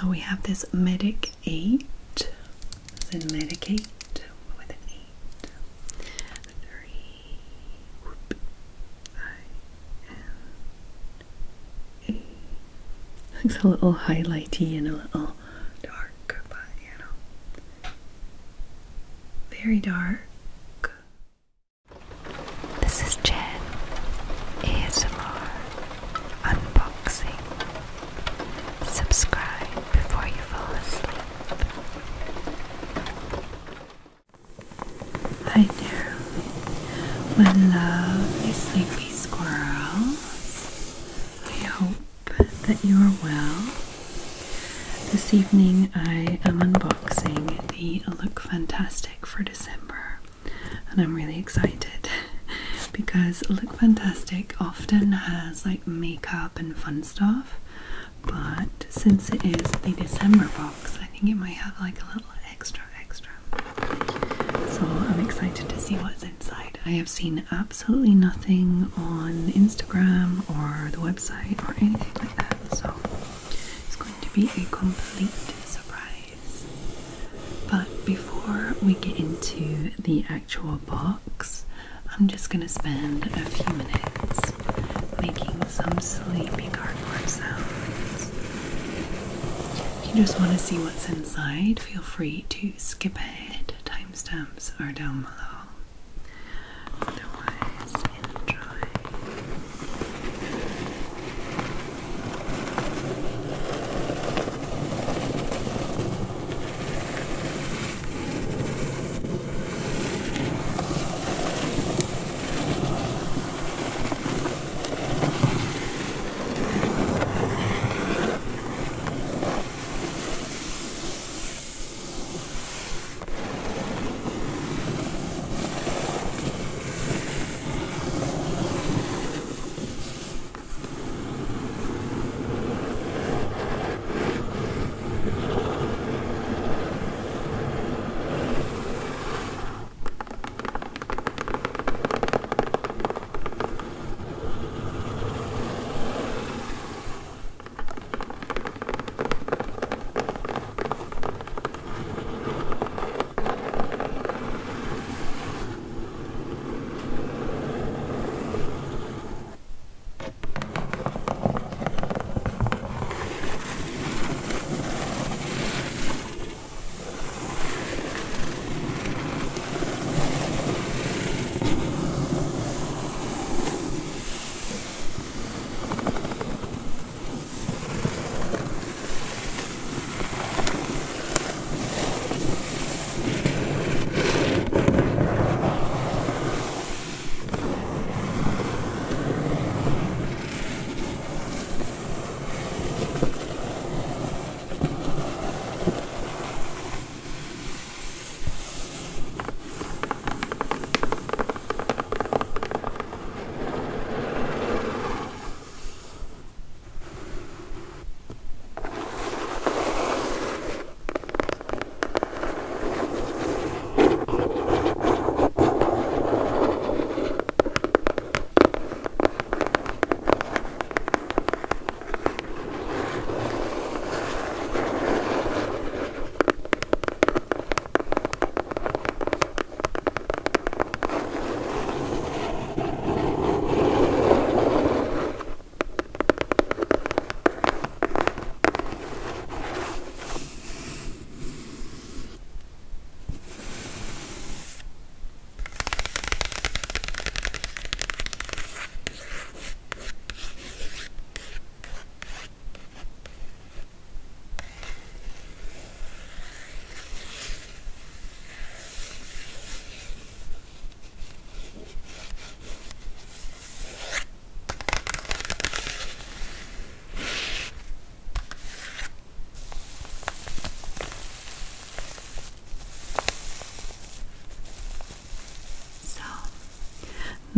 So we have this Medic 8. It's in Medik8 with an 8. 3. Whoop, I, N, A. Looks a little highlighty and a little dark, but you know. Very dark. This is Jen ASMR Unboxing. Subscribe before you fall asleep. Hi there, my lovely sleepy squirrels. I hope that you are well. This evening I am unboxing the Look Fantastic for December, and I'm really excited because Look Fantastic often has like makeup and fun stuff, but since it is the December box, I think it might have like a little extra, extra. So I'm excited to see what's inside. I have seen absolutely nothing on Instagram or the website or anything like that, so it's going to be a complete surprise. But before we get into the actual box, I'm just going to spend a few minutes making some sleepy cardboard sounds. If you just want to see what's inside, feel free to skip ahead. Timestamps are down below.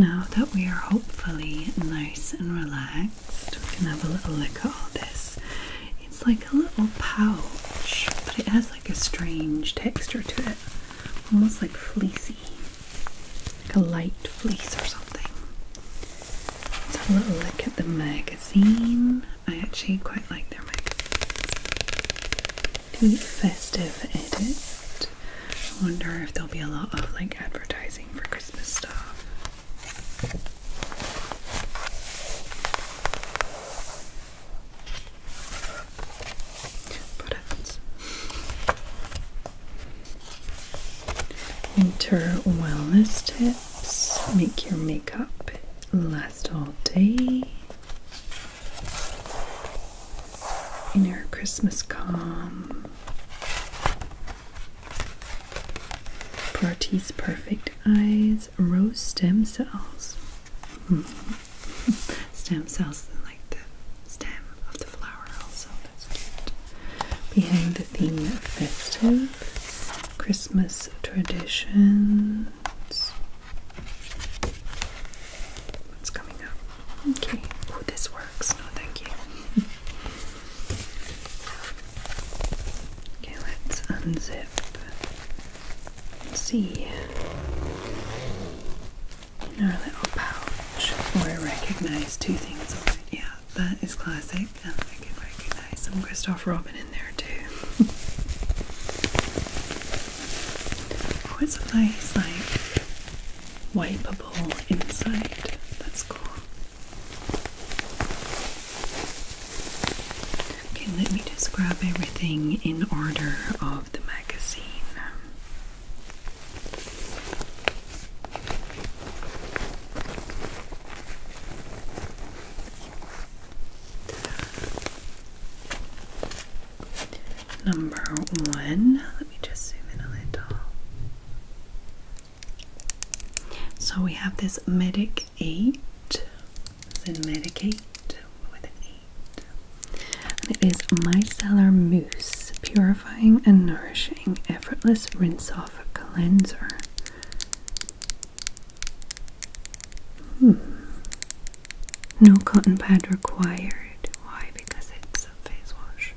Now that we are hopefully nice and relaxed, we can have a little look at all this. It's like a little pouch, but it has like a strange texture to it, almost like fleecy, like a light fleece or something. Let's have a little look at the magazine. I actually quite like their magazines. slightly festive edit. I wonder if there'll be a lot of like advertising for Christmas stuff. Products. Winter wellness tips. Make your makeup last all day. Inner Christmas calm. Party's perfect eyes. Rose stem cells. Stem cells like the stem of the flower, also. That's cute. Behind the theme festive. Christmas traditions. What's coming up? Okay. Oh, this works. No, thank you. okay, let's unzip. Let's see. In our little pouch. Oh, I recognize two things. Yeah, that is classic. And I can recognize some Christophe Robin in there too. Oh, it's a nice, like, wipeable inside. That's cool. Okay, let me just grab everything in order of the magazine. Number one, let me just zoom in a little. So we have this Medic 8, then Medik8 with an 8. And it is Micellar Mousse, purifying and nourishing, effortless rinse off cleanser. Hmm. No cotton pad required. Why? Because it's a face wash.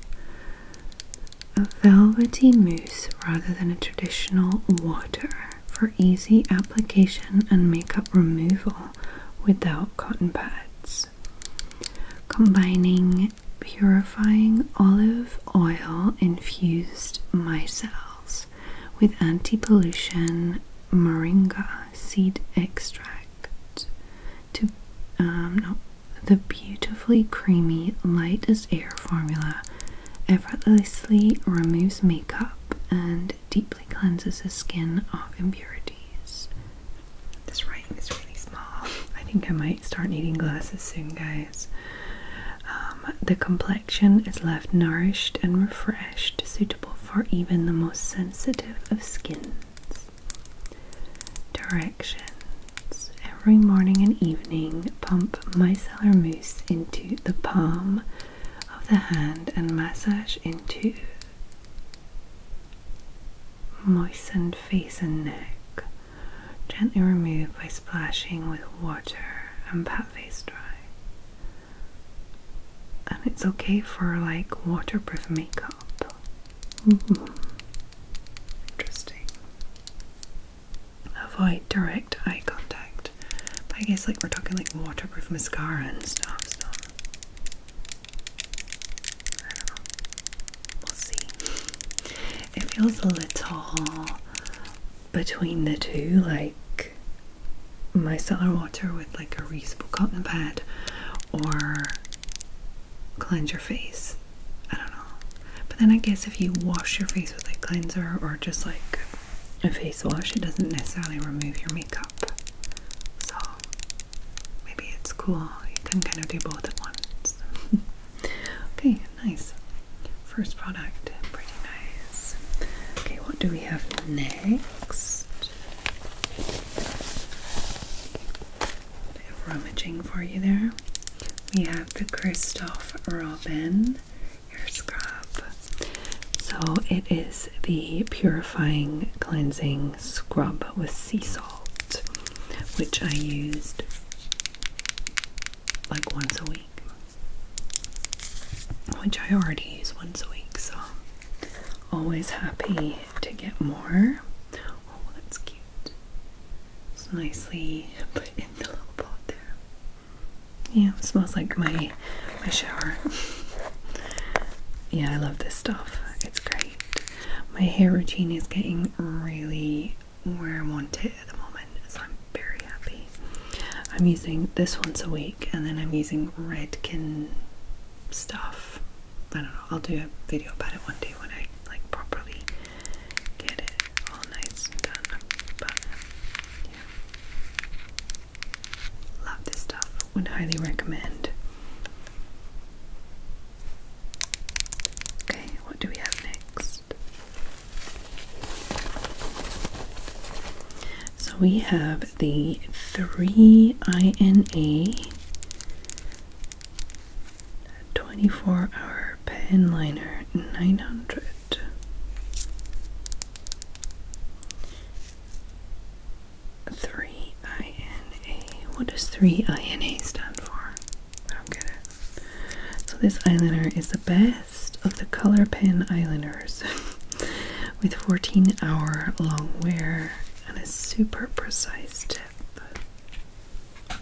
A velvety mousse rather than a traditional water for easy application and makeup removal without cotton pads. Combining purifying olive oil infused micelles with anti pollution moringa seed extract to um, no, the beautifully creamy light as air formula effortlessly removes makeup and deeply cleanses the skin of impurities. This writing is really small. I think I might start needing glasses soon, guys. Um, the complexion is left nourished and refreshed, suitable for even the most sensitive of skins. Directions Every morning and evening, pump micellar mousse into the palm of the hand and massage into moistened face and neck. Gently remove by splashing with water and pat face dry. And it's okay for like waterproof makeup. Ooh. Interesting. Avoid direct eye contact. But I guess like we're talking like waterproof mascara and stuff, so I don't know. We'll see. It feels a little between the two, like micellar water with like a reusable cotton pad or cleanse your face. I don't know. But then I guess if you wash your face with a cleanser or just like a face wash, it doesn't necessarily remove your makeup. So maybe it's cool. You can kind of do both at once. okay, nice. First product, what do we have next? bit of rummaging for you there. We have the Christophe Robin hair scrub. So it is the purifying cleansing scrub with sea salt, which I used like once a week. Which I already use once a week, so always happy to get more. Oh, that's cute. It's nicely put in the little pot there. Yeah, it smells like my my shower. yeah, I love this stuff. It's great. my hair routine is getting really where I want it at the moment, so I'm very happy. I'm using this once a week and then I'm using Redken stuff. I don't know, I'll do a video about it one day when I like properly get it all nice and done. But yeah. Love this stuff. Would highly recommend. Okay, what do we have next? So we have the 3INA 24 hour pen liner 900. Three INA. What does three INA stand for? I don't get it. So this eyeliner is the best of the color pen eyeliners with 14 hour long wear and a super precise tip.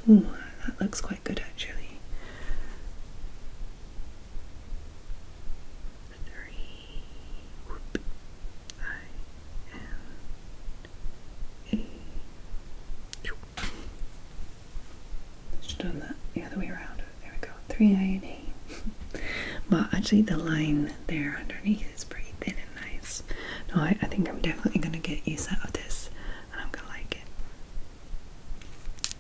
Ooh, that looks quite good actually. Three whoop, I N A. Should have done that the other way around. There we go. Three I and A. But actually, the line there underneath is pretty thin and nice. No, I, I think I'm definitely gonna get use out of this, and I'm gonna like it.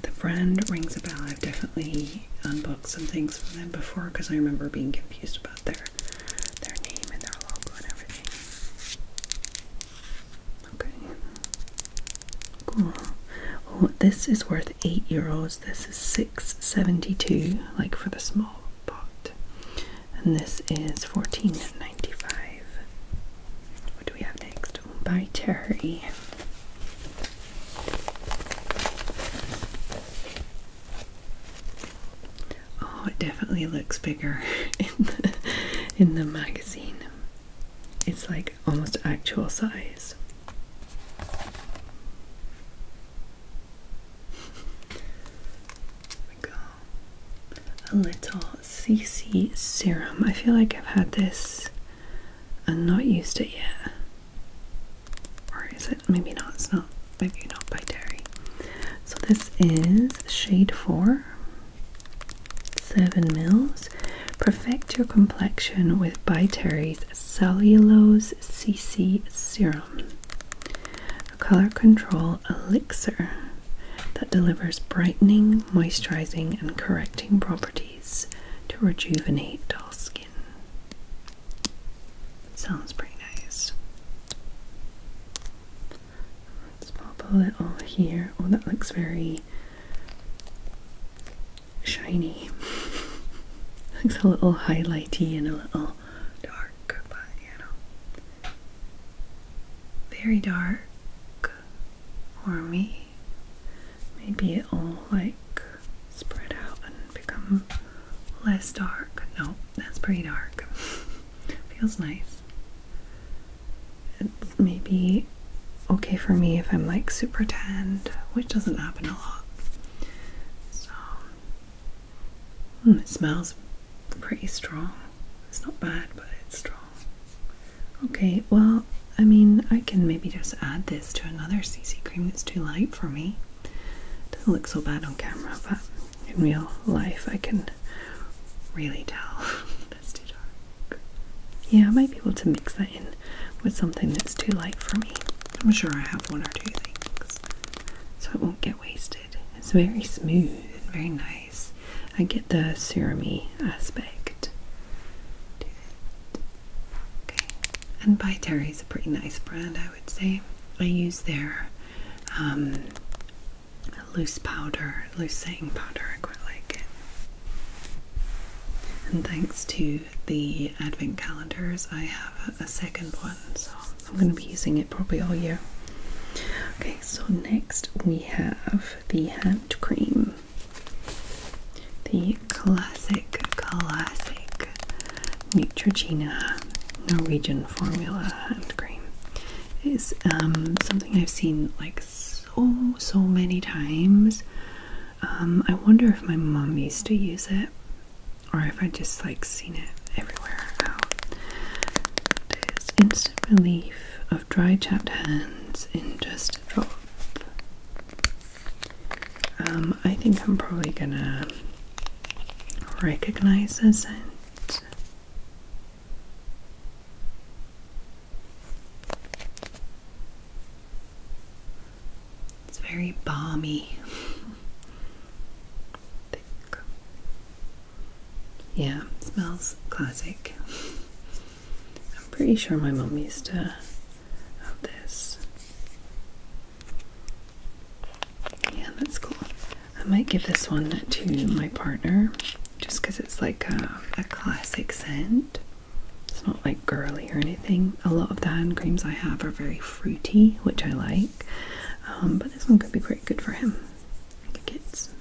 The brand rings a bell. I've definitely unboxed some things from them before because I remember being confused about their their name and their logo and everything. Okay. Cool. Oh, this is worth eight euros. This is six seventy-two, like for the small and this is fourteen ninety-five. What do we have next? By Terry. Oh, it definitely looks bigger in the in the magazine. It's like almost actual size. we go. CC serum. I feel like I've had this and not used it yet. Or is it? Maybe not. It's not. Maybe not by Terry. So this is shade 4. 7 mils. Perfect your complexion with By Terry's Cellularose CC Serum. A color control elixir that delivers brightening, moisturizing, and correcting properties to rejuvenate dull skin. Sounds pretty nice. Let's pop a little here. Oh, that looks very shiny. looks a little highlighty and a little dark, but you know, very dark for me. Maybe it'll like spread out and become less dark. No, that's pretty dark. Feels nice. It's maybe okay for me if I'm like super tanned, which doesn't happen a lot. So, mm, it smells pretty strong. It's not bad, but it's strong. Okay, well, I mean, I can maybe just add this to another CC cream that's too light for me. Doesn't look so bad on camera, but in real life, I can really tell that's too dark. Yeah, I might be able to mix that in with something that's too light for me. I'm sure I have one or two things, so it won't get wasted. It's very smooth and very nice. I get the serumy aspect to it. Okay, and by Terry's a pretty nice brand, I would say. I use their um, loose powder, loose setting powder. I quite like it. And thanks to the advent calendars, I have a second one, so I'm going to be using it probably all year. Okay, so next we have the hand cream. The classic, classic Neutrogena Norwegian formula hand cream is um, something I've seen like so, so many times. Um, I wonder if my mom used to use it or if I just like seen it everywhere. It is instant relief of dry chapped hands in just a drop. Um, I think I'm probably gonna recognize the scent. It's very balmy. Yeah, smells classic. I'm pretty sure my mom used to have this. Yeah, that's cool. I might give this one to my partner just because it's like a, a classic scent. It's not like girly or anything. A lot of the hand creams I have are very fruity, which I like. Um, but this one could be quite good for him. The kids.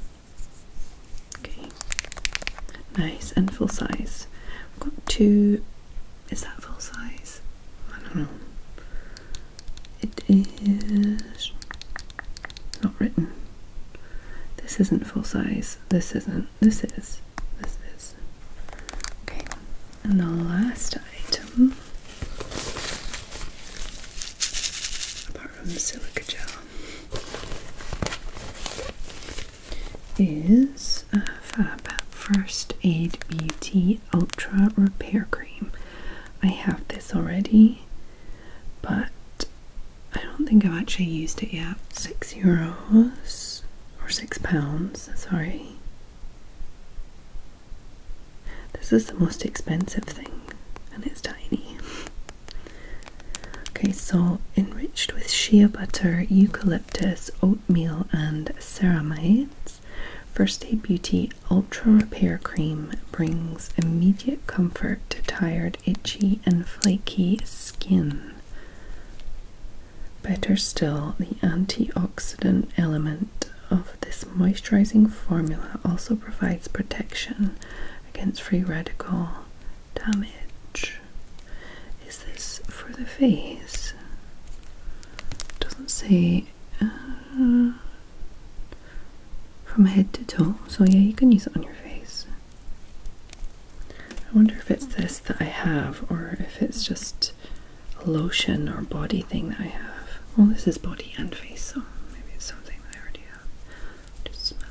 Okay. Nice and full size. I've got two. Is that full size? I don't know. It is not written. This isn't full size. This isn't. This is. This is. Okay. And the last item, apart from the silica gel, is a Fab First Aid Beauty Ultra Repair Cream. I have this already, but I don't think I've actually used it yet. Six euros or six pounds, sorry. This is the most expensive thing, and it's tiny. Okay, so enriched with shea butter, eucalyptus, oatmeal, and ceramides, First Aid Beauty Ultra Repair Cream brings immediate comfort to tired, itchy, and flaky skin. Better still, the antioxidant element of this moisturizing formula also provides protection against free radical damage. Is this for the face? Doesn't say uh, from head to toe, so yeah, you can use it on your face. I wonder if it's this that I have, or if it's just a lotion or body thing that I have. Well, this is body and face, so maybe it's something that I already have. Just smell.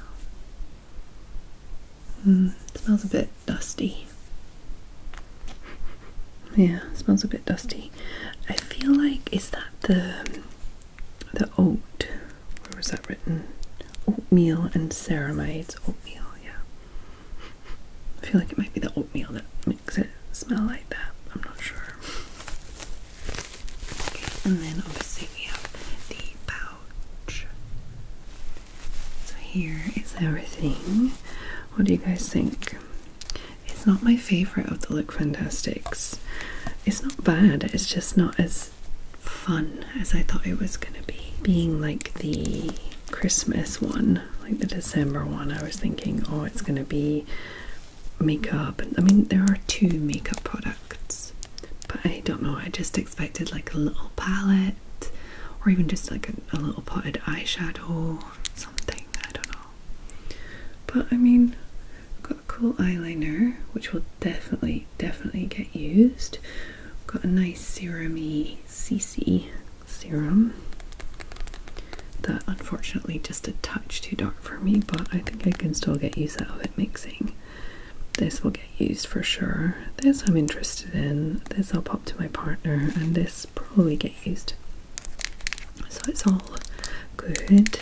Mm, smells a bit dusty. Yeah, smells a bit dusty. I feel like is that the the oat? Where was that written? Oatmeal and ceramides. Oatmeal, yeah. I feel like it might be the oatmeal that makes it smell like that. I'm not sure. Okay, and then obviously we have the pouch. So here is everything. What do you guys think? It's not my favorite of the Look Fantastics. It's not bad, it's just not as fun as I thought it was gonna be. Being like the Christmas one, like the December one, I was thinking, oh, it's gonna be makeup. I mean, there are two makeup products, but I don't know. I just expected like a little palette or even just like a, a little potted eyeshadow, something. I don't know. But I mean, I've got a cool eyeliner, which will definitely, definitely get used. Got a nice serumy CC serum that unfortunately just a touch too dark for me, but I think I can still get use out of it mixing. This will get used for sure. This I'm interested in. This I'll pop to my partner, and this probably get used. So it's all good.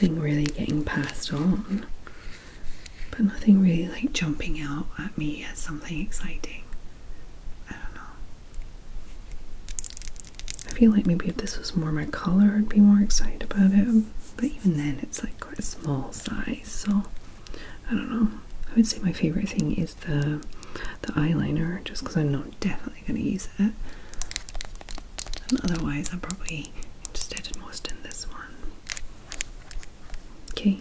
Nothing really getting passed on, but nothing really like jumping out at me as something exciting. I don't know. I feel like maybe if this was more my color, I'd be more excited about it. But even then, it's like quite a small size, so I don't know. I would say my favorite thing is the the eyeliner, just because I'm definitely going to use it. And otherwise, I'm probably Okay,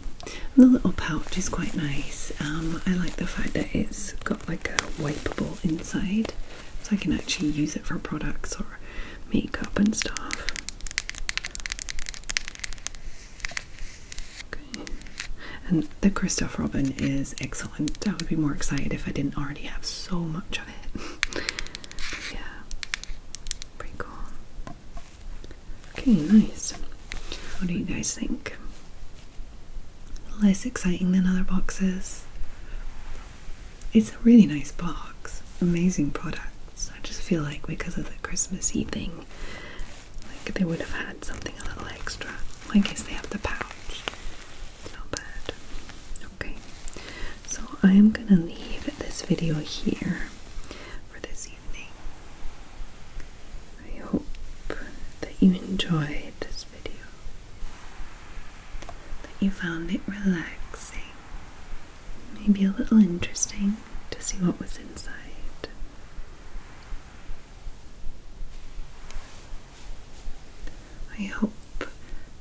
and the little pouch is quite nice. Um, I like the fact that it's got like a wipeable inside, so I can actually use it for products or makeup and stuff. Okay. And the Christophe Robin is excellent. I would be more excited if I didn't already have so much of it. yeah, pretty cool. Okay, nice. What do you guys think? Less exciting than other boxes. It's a really nice box. Amazing products. I just feel like because of the Christmassy thing, like they would have had something a little extra. I guess they have the pouch. not bad. Okay, so I am gonna leave this video here for this evening. I hope that you enjoyed this video, that you found it relaxing, maybe a little interesting to see what was inside. I hope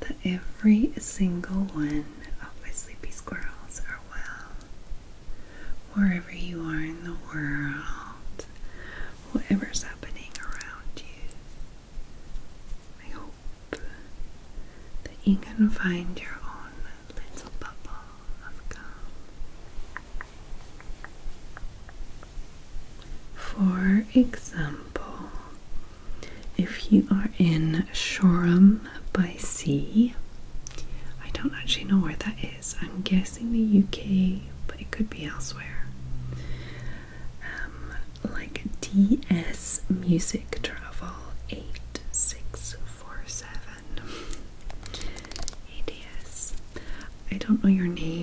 that every single one of my sleepy squirrels are well. Wherever you are in the world, whatever's happening around you, I hope that you can find your own little bubble of calm. For example, if you are in Shoreham by Sea, I don't actually know where that is. I'm guessing the UK, but it could be elsewhere. Um, like DS Music Travel 8647. ADS. I don't know your name,